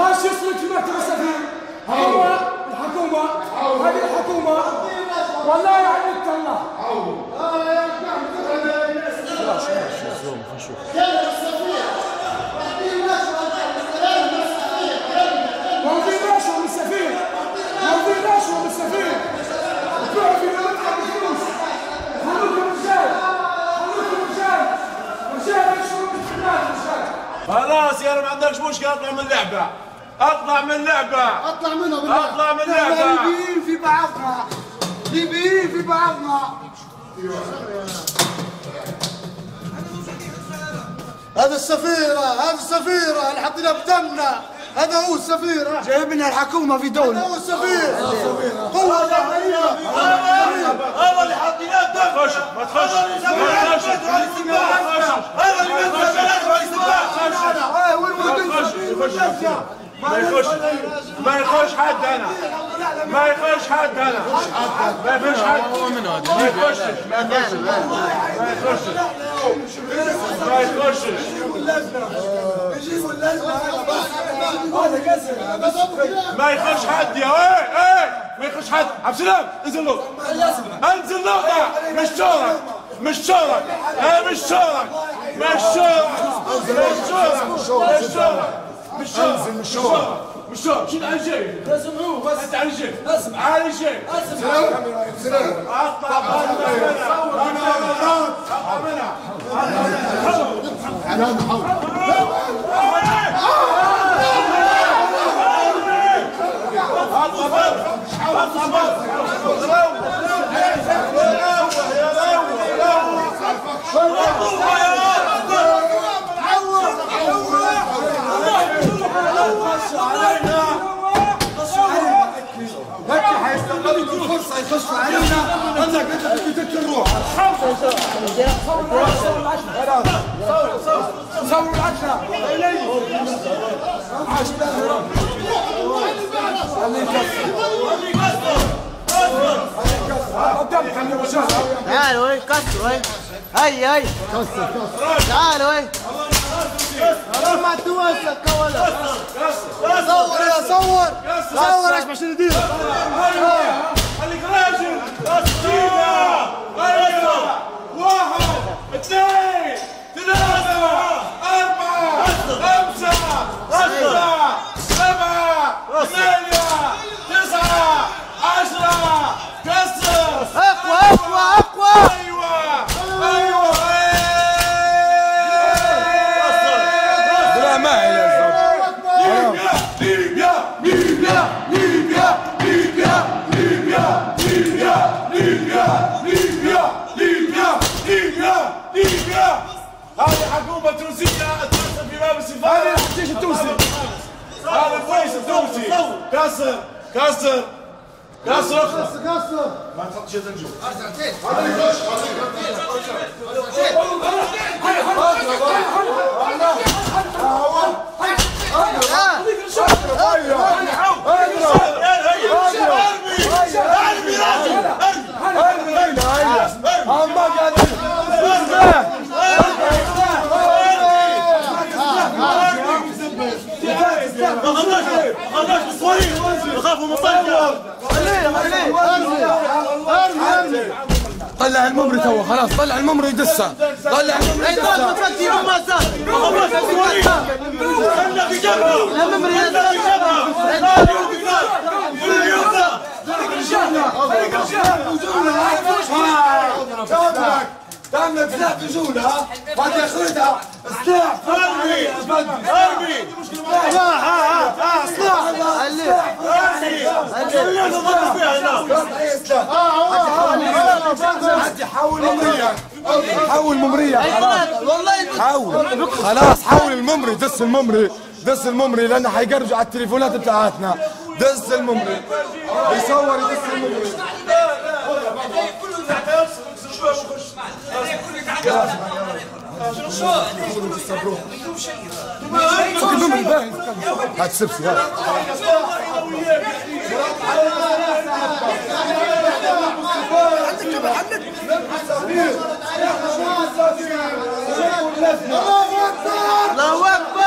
هذا الشيء ما لجماعة المسافرين هو الحكومة. هذه الحكومة. والله يعني الله خلاص يا ما عندكش مشكلة اطلع من اطلع من اللعبه اطلع منها بالله اطلع من اللعبه ليبيين في بعضنا ليبيين في بعضنا هذا السفيرة هذا السفيرة اللي حطينا بدمنا هذا هو السفيرة جايبنا الحكومة في هذا دوله هو السفير قوة هذا اللي حاطيناه الدم خش ما تخش ما تخش هذا اللي بينزل بلد رئيس البلد وين ولد ما يخش ما يخش حد أنا ما يخش حد أنا ما يخش حد. ما يخشش ما يخشش ما يخشش ما يخشش ما يخش حد يا إيه إيه ما يخش حد. عبد السلام انزل له. انزل نقطة مش شغلك مش شغلك مش شغلك مش شغلك مش شغلك مش شغلك بالشارع انزل من الشارع من الشارع شيل على الجيب لازم هو بس انت على الجيب اسمع على الجيب اسمع سلام اطلع أنا أنا أنا أنا أنا علينا انك انت قتلت الروح صور العشرة صور. عشرة خليه يكسر قدام ما توثق ولا صور يا صور صور إيش باش ندير خليك Touchdown! هذا الرئيس التونسي كسر كسر كسر أخرى قصر ما تحطش يد الجو طلع الممري توا خلاص طلع الممر يدسها. طلع الممر يدسها. حول ممرية حول خلاص حول الممري دس الممري دس الممري لأنه حيقرجوا على التليفونات بتاعتنا دس الممري يصور يدس الممري شنو الله الله أكبر.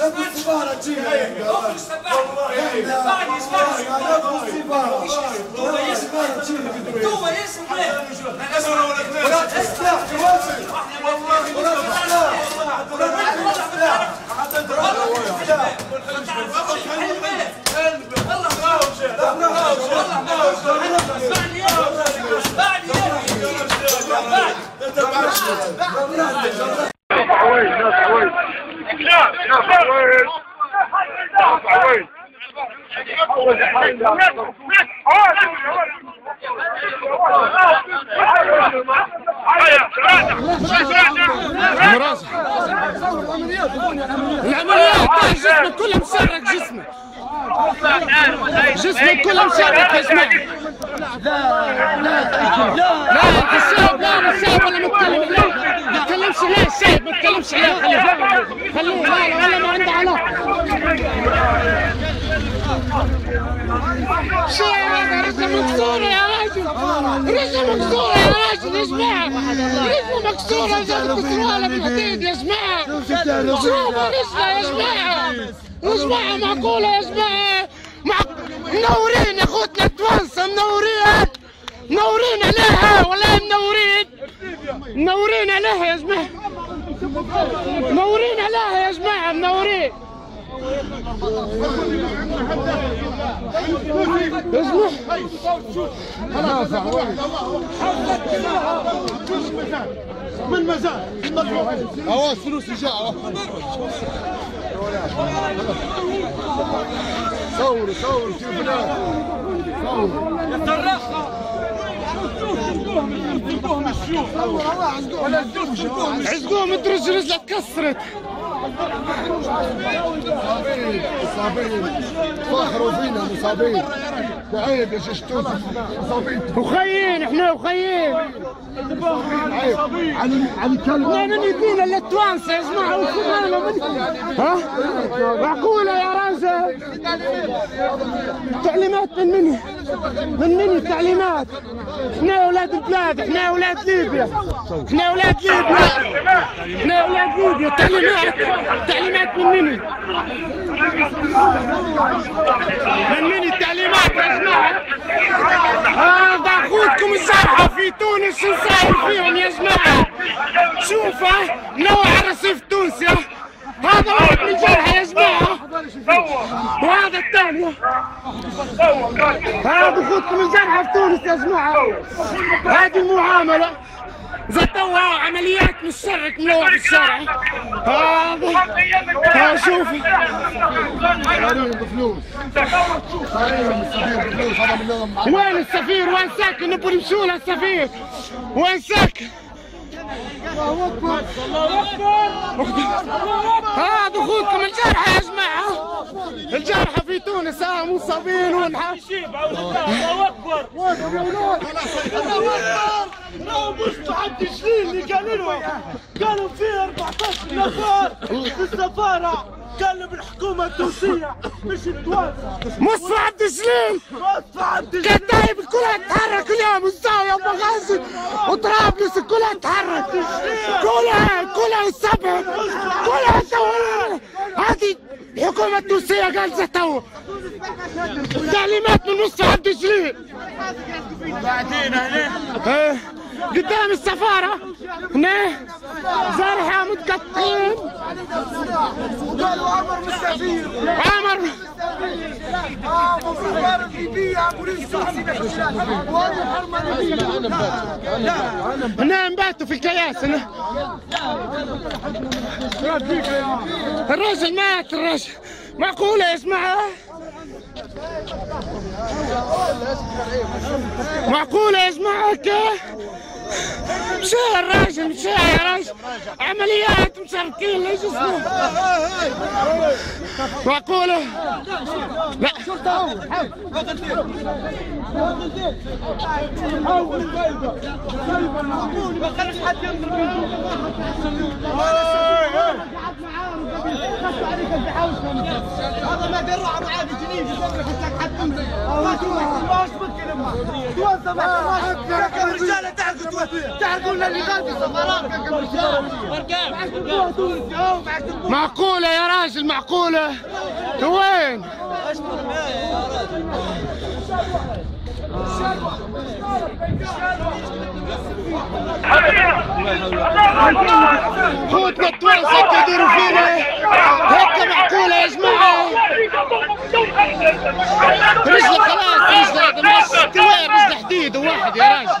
ابو السفاره تجينا اخرج سباح اسمعني اسمعني اسمعني تجينا توا اسمع أنا اسمع ولا تستاح تواصل والله ولا تستاح ولا تستاح حتى انت والله تستاح والله ما هو شيء والله ما هو شيء العمليات جسمك كله مشرك جسمك جسمك كله مشرك يا جماعة لا انت الشايب لا أنا الشايب ولا متكلم لا ما تكلمش لا الشايب ما تكلمش لا خليه خليه لا لا ولا ما عنده علاقه شايب هذا رجل مكسوره يا راجل رجل مكسوره يا راجل يا جماعة رجل مكسوره زي الكسروله بالحديد يا جماعة شوفوا رجله يا جماعة يا جماعة معقولة يا جماعة منورين يا اخوتنا التوانسه منورين. منورين عليها والله منورين. منورين عليها يا جماعة منورين عليها يا جماعة منورين. يا جماعة من مزال اهو الفلوس جاء صوروا صوروا تليفونات عزقوهم الدرج رجله تكسرت مصابين مصابين فخروا فينا مصابين عيب يا ششتوت مصابين وخيين إحنا وخيين. عيب علي كلب لا من يدينا الا التوانسه يا ها؟ معقولة يا راجل تعليمات من مني؟ من مني التعليمات؟ إحنا أولاد البلاد إحنا أولاد ليبيا. إحنا أولاد ليبيا. إحنا أولاد ليبيا. تعليمات تعليمات من مني. من مني التعليمات يا جماعة. هذا أخوتكم الجرحى في تونس صاير فيهم يا جماعة؟ شوفوا نوع الرصيف التونسي هذا واحد من الجرحى يا جماعة. وهذا الثاني هذا اخوتكم الجرحى في تونس يا جماعة. هذه المعامله زي توا عمليات من الشرك ملوح في الشارع هذا. ها بفلوس بفلوس هذا من لهم وين السفير؟ وين ساكن؟ نبغى نمشوا له السفير. وين ساكن؟ هذا اخوكم الجرحى الجرحى في تونس ها مصابين ونحا الله أكبر. الله أكبر. لو مستعد شليل اللي قالوا له. قالوا في 14 نفر في السفارة. قالوا بالحكومة التونسية مش التوانسه مصطفى عبد الجليل مصطفى عبد الجليل كتايب كلها تتحرك اليوم الزاويه ومغازي وطرابلس كلها تتحرك كلها كلها السبع كلها تو هذه الحكومة التونسية قالت تو. تعليمات من مصطفى عبد الجليل. بعدين هنا إيه قدام السفارة. هنا زرحة متقطعين. عمر بوليس وهذه هنا نباتوا في الكياس. هنا الراجل مات الراجل معقولة يا جماعة؟ معقولة يا جماعة؟ هكا مشى الراجل مشى يا راجل. عمليات مسركين ليش اسمه معقولة لا. هذا ما درع معاه حد ما تروح ما تمكن ما توزع ما الرجاله تحت تعرفوا اللي غادي سفرات معقولة يا راجل معقولة. وين؟ خوتنا التوانسة يديروا فينا. هيك معقولة يا جماعة. رجل خلاص رجل هذا مش كوير رجل حديد واحد يا راجل.